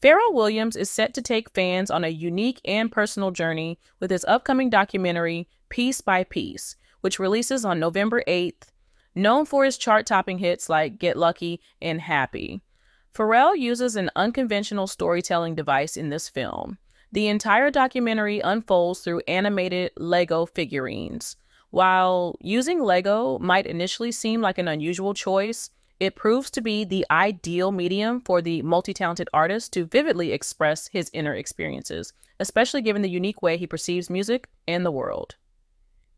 Pharrell Williams is set to take fans on a unique and personal journey with his upcoming documentary, Piece by Piece, which releases on November 8th. Known for his chart topping hits like Get Lucky and Happy, Pharrell uses an unconventional storytelling device in this film. The entire documentary unfolds through animated Lego figurines. While using Lego might initially seem like an unusual choice, it proves to be the ideal medium for the multi talented artist to vividly express his inner experiences, especially given the unique way he perceives music and the world.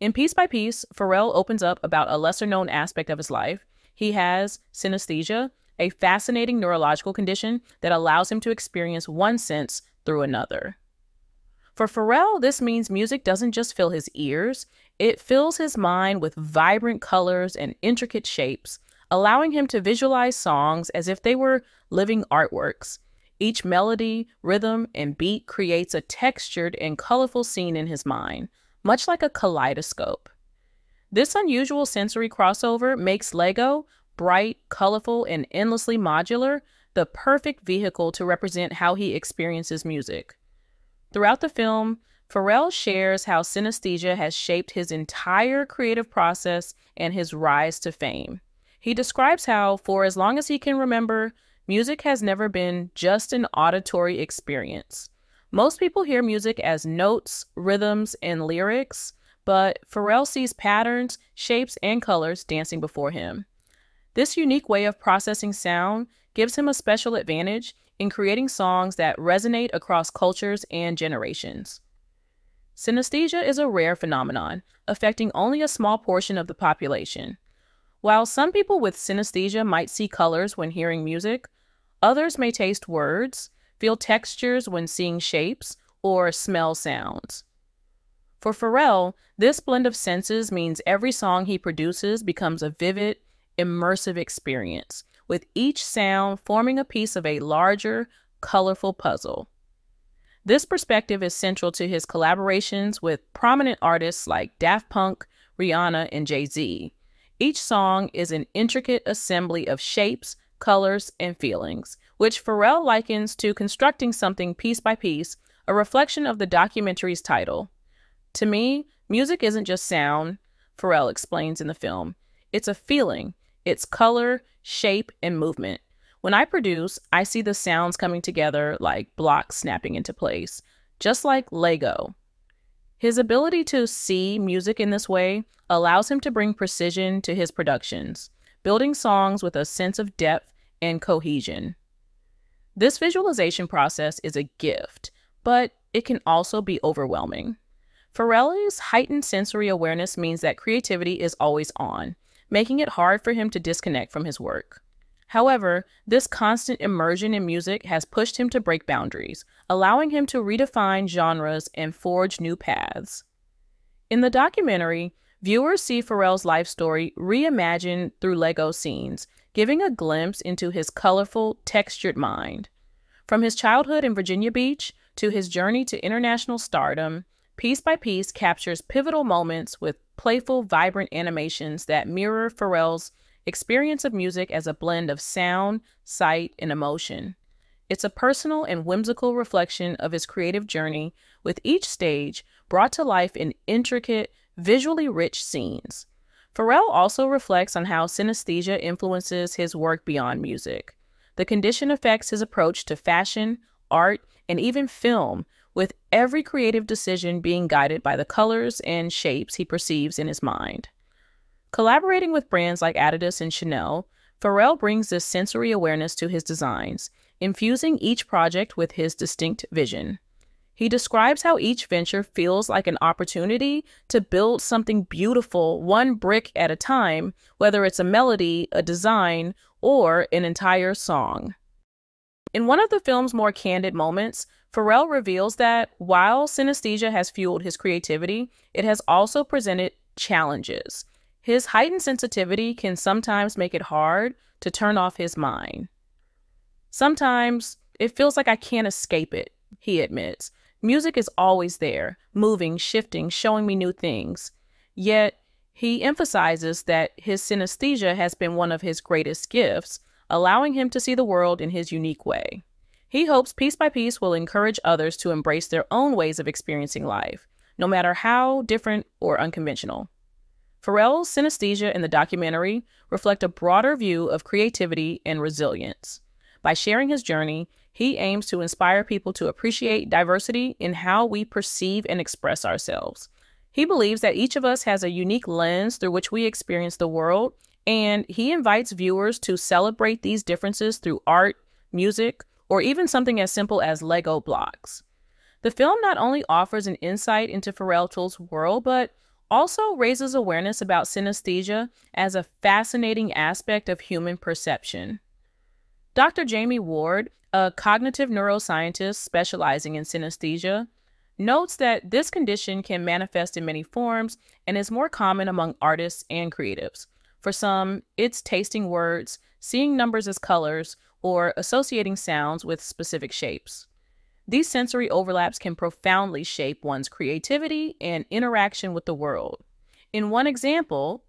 In Piece by Piece, Pharrell opens up about a lesser known aspect of his life. He has synesthesia, a fascinating neurological condition that allows him to experience one sense through another. For Pharrell, this means music doesn't just fill his ears, it fills his mind with vibrant colors and intricate shapes, allowing him to visualize songs as if they were living artworks. Each melody, rhythm, and beat creates a textured and colorful scene in his mind, much like a kaleidoscope. This unusual sensory crossover makes Lego bright, colorful, and endlessly modular, the perfect vehicle to represent how he experiences music. Throughout the film, Pharrell shares how synesthesia has shaped his entire creative process and his rise to fame. He describes how, for as long as he can remember, music has never been just an auditory experience. Most people hear music as notes, rhythms, and lyrics, but Pharrell sees patterns, shapes, and colors dancing before him. This unique way of processing sound gives him a special advantage in creating songs that resonate across cultures and generations. Synesthesia is a rare phenomenon, affecting only a small portion of the population. While some people with synesthesia might see colors when hearing music, others may taste words, feel textures when seeing shapes, or smell sounds. For Pharrell, this blend of senses means every song he produces becomes a vivid, immersive experience, with each sound forming a piece of a larger, colorful puzzle. This perspective is central to his collaborations with prominent artists like Daft Punk, Rihanna, and Jay Z. Each song is an intricate assembly of shapes, colors, and feelings, which Pharrell likens to constructing something piece by piece, a reflection of the documentary's title. To me, music isn't just sound, Pharrell explains in the film. It's a feeling, its color, shape, and movement. When I produce, I see the sounds coming together like blocks snapping into place, just like Lego. His ability to see music in this way allows him to bring precision to his productions, building songs with a sense of depth and cohesion. This visualization process is a gift, but it can also be overwhelming. Pharrell's heightened sensory awareness means that creativity is always on, making it hard for him to disconnect from his work. However, this constant immersion in music has pushed him to break boundaries, allowing him to redefine genres and forge new paths. In the documentary, viewers see Pharrell's life story reimagined through Lego scenes, giving a glimpse into his colorful, textured mind. From his childhood in Virginia Beach to his journey to international stardom, Piece by Piece captures pivotal moments with playful, vibrant animations that mirror Pharrell's experience of music as a blend of sound, sight, and emotion. It's a personal and whimsical reflection of his creative journey, with each stage brought to life in intricate, visually rich scenes. Pharrell also reflects on how synesthesia influences his work beyond music. The condition affects his approach to fashion, art, and even film, with every creative decision being guided by the colors and shapes he perceives in his mind. Collaborating with brands like Adidas and Chanel, Pharrell brings this sensory awareness to his designs, infusing each project with his distinct vision. He describes how each venture feels like an opportunity to build something beautiful one brick at a time, whether it's a melody, a design, or an entire song. In one of the film's more candid moments, Pharrell reveals that while synesthesia has fueled his creativity, it has also presented challenges. His heightened sensitivity can sometimes make it hard to turn off his mind. Sometimes it feels like I can't escape it, he admits. Music is always there, moving, shifting, showing me new things. Yet, he emphasizes that his synesthesia has been one of his greatest gifts, allowing him to see the world in his unique way. He hopes Piece by Piece will encourage others to embrace their own ways of experiencing life, no matter how different or unconventional. Pharrell's synesthesia in the documentary reflect a broader view of creativity and resilience. By sharing his journey, he aims to inspire people to appreciate diversity in how we perceive and express ourselves. He believes that each of us has a unique lens through which we experience the world, and he invites viewers to celebrate these differences through art, music, or even something as simple as Lego blocks. The film not only offers an insight into Pharrell Tool's world, but also raises awareness about synesthesia as a fascinating aspect of human perception. Dr. Jamie Ward, a cognitive neuroscientist specializing in synesthesia, notes that this condition can manifest in many forms and is more common among artists and creatives. For some, it's tasting words, seeing numbers as colors, or associating sounds with specific shapes. These sensory overlaps can profoundly shape one's creativity and interaction with the world. In one example,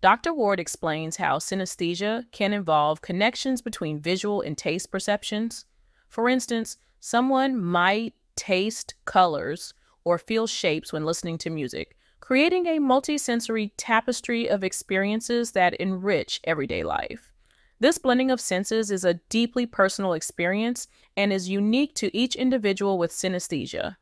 Dr. Ward explains how synesthesia can involve connections between visual and taste perceptions. For instance, someone might taste colors or feel shapes when listening to music, creating a multisensory tapestry of experiences that enrich everyday life. This blending of senses is a deeply personal experience and is unique to each individual with synesthesia.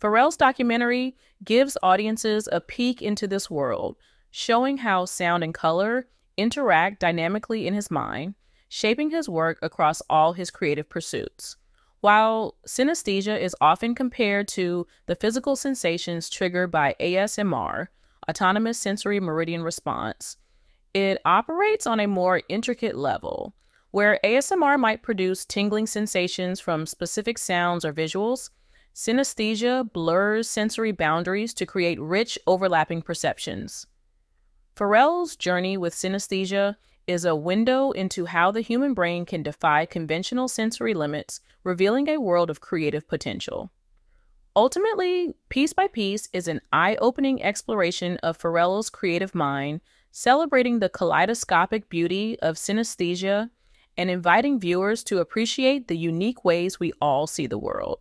Pharrell's documentary gives audiences a peek into this world, showing how sound and color interact dynamically in his mind, shaping his work across all his creative pursuits. While synesthesia is often compared to the physical sensations triggered by ASMR, autonomous sensory meridian response, it operates on a more intricate level, where ASMR might produce tingling sensations from specific sounds or visuals. Synesthesia blurs sensory boundaries to create rich, overlapping perceptions. Pharrell's journey with synesthesia is a window into how the human brain can defy conventional sensory limits, revealing a world of creative potential. Ultimately, Piece by Piece is an eye opening exploration of Pharrell's creative mind celebrating the kaleidoscopic beauty of synesthesia and inviting viewers to appreciate the unique ways we all see the world.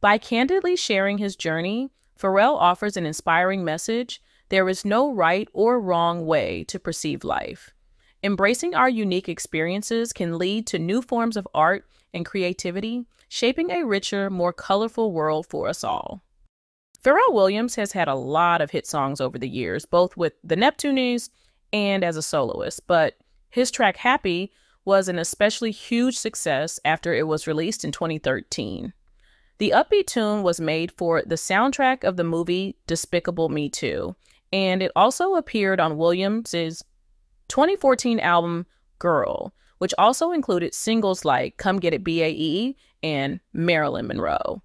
By candidly sharing his journey, Pharrell offers an inspiring message there is no right or wrong way to perceive life. Embracing our unique experiences can lead to new forms of art and creativity, shaping a richer, more colorful world for us all. Pharrell Williams has had a lot of hit songs over the years, both with the Neptunes and as a soloist, but his track Happy was an especially huge success after it was released in 2013. The upbeat tune was made for the soundtrack of the movie Despicable Me 2, and it also appeared on Williams's 2014 album Girl, which also included singles like Come Get It BAE and Marilyn Monroe.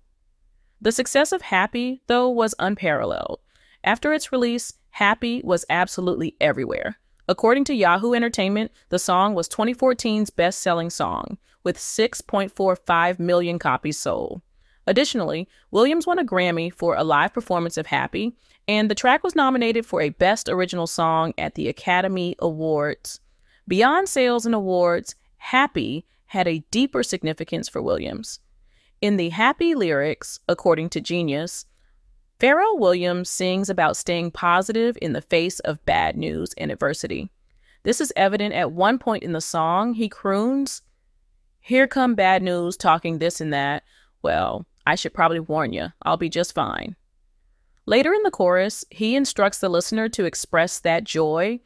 The success of Happy, though, was unparalleled. After its release, Happy was absolutely everywhere. According to Yahoo Entertainment, the song was 2014's best selling song, with 6.45 million copies sold. Additionally, Williams won a Grammy for a live performance of Happy, and the track was nominated for a Best Original Song at the Academy Awards. Beyond sales and awards, Happy had a deeper significance for Williams. In the happy lyrics, according to Genius, Pharrell Williams sings about staying positive in the face of bad news and adversity. This is evident at one point in the song. He croons, Here come bad news, talking this and that. Well, I should probably warn you, I'll be just fine. Later in the chorus, he instructs the listener to express that joy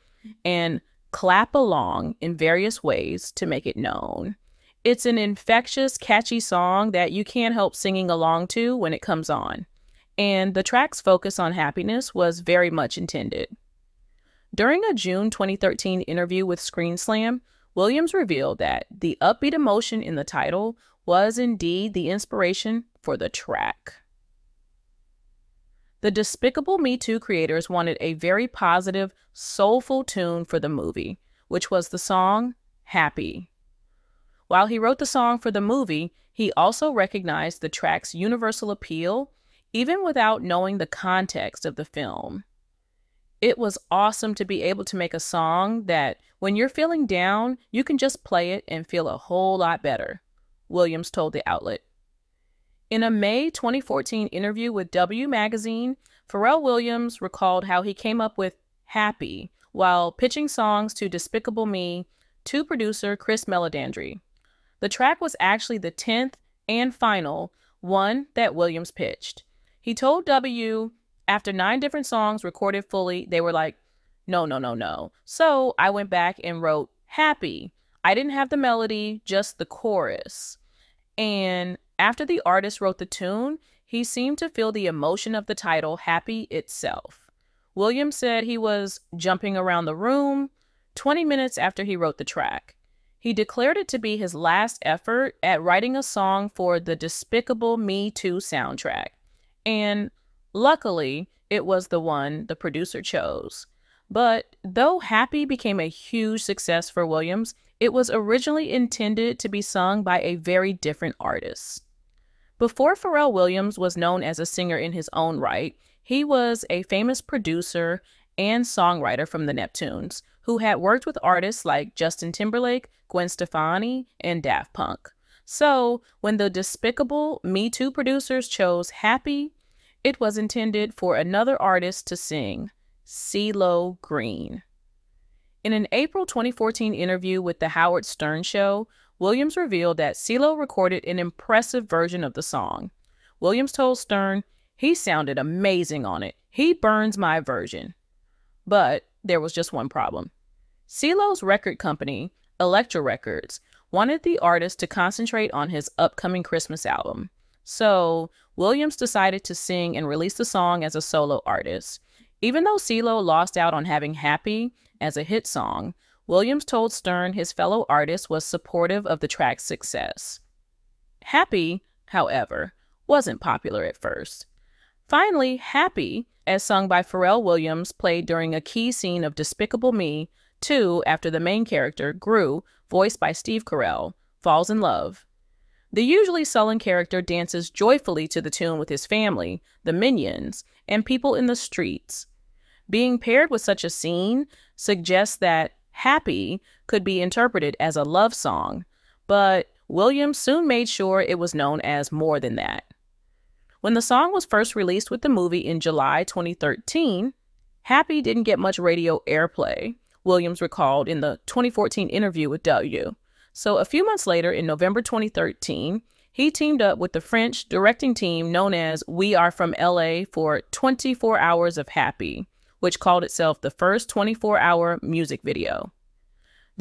and clap along in various ways to make it known. It's an infectious, catchy song that you can't help singing along to when it comes on. And the track's focus on happiness was very much intended. During a June 2013 interview with ScreenSlam, Williams revealed that the upbeat emotion in the title was indeed the inspiration for the track. The Despicable Me 2 creators wanted a very positive, soulful tune for the movie, which was the song Happy. While he wrote the song for the movie, he also recognized the track's universal appeal, even without knowing the context of the film. It was awesome to be able to make a song that, when you're feeling down, you can just play it and feel a whole lot better. Williams told the outlet. In a May 2014 interview with W Magazine, Pharrell Williams recalled how he came up with Happy while pitching songs to Despicable Me to producer Chris Meledandri. The track was actually the 10th and final one that Williams pitched. He told W after nine different songs recorded fully, they were like, no, no, no, no. So I went back and wrote Happy. I didn't have the melody, just the chorus. And after the artist wrote the tune, he seemed to feel the emotion of the title, Happy itself. Williams said he was jumping around the room 20 minutes after he wrote the track. He declared it to be his last effort at writing a song for the Despicable Me 2 soundtrack. And luckily, it was the one the producer chose. But though Happy became a huge success for Williams, it was originally intended to be sung by a very different artist. Before Pharrell Williams was known as a singer in his own right, he was a famous producer and songwriter from the Neptunes who had worked with artists like Justin Timberlake, Gwen Stefani, and Daft Punk. So, when the Despicable Me 2 producers chose Happy, it was intended for another artist to sing, CeeLo Green. In an April 2014 interview with The Howard Stern Show, Williams revealed that CeeLo recorded an impressive version of the song. Williams told Stern, he sounded amazing on it. He burns my version. But there was just one problem. CeeLo's record company, Elektra Records, wanted the artist to concentrate on his upcoming Christmas album. So, Williams decided to sing and release the song as a solo artist. Even though CeeLo lost out on having Happy as a hit song, Williams told Stern his fellow artist was supportive of the track's success. Happy, however, wasn't popular at first. Finally, Happy as sung by Pharrell Williams, played during a key scene of Despicable Me 2 after the main character, Gru, voiced by Steve Carell, falls in love. The usually sullen character dances joyfully to the tune with his family, the minions, and people in the streets. Being paired with such a scene suggests that Happy could be interpreted as a love song, but Williams soon made sure it was known as more than that. When the song was first released with the movie in July 2013, Happy didn't get much radio airplay, Williams recalled in the 2014 interview with W. So a few months later, in November 2013, he teamed up with the French directing team known as We Are From LA for 24 Hours of Happy, which called itself the first 24 hour music video.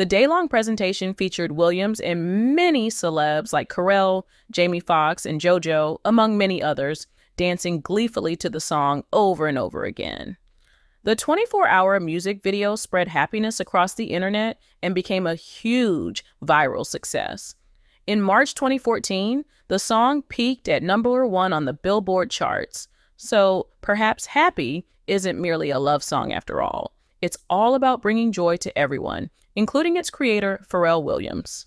The day long presentation featured Williams and many celebs like Carell, Jamie Foxx, and JoJo, among many others, dancing gleefully to the song over and over again. The 24 hour music video spread happiness across the internet and became a huge viral success. In March 2014, the song peaked at number one on the Billboard charts. So perhaps Happy isn't merely a love song after all. It's all about bringing joy to everyone including its creator, Pharrell Williams.